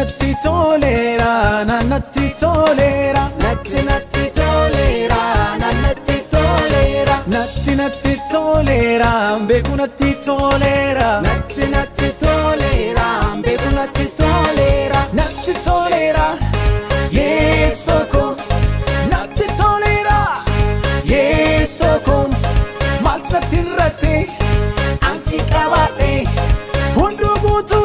natti toleera naannatti toleera Natti natti toleera, nannatti toleera. natti natti tolera, beeku natti tolera, Natti natti tolera, beeku natti tolera, natti toleera yeessoo koo natti tolera, yeessoo koo natti irratti ansi qabaadhe hunduu guutuu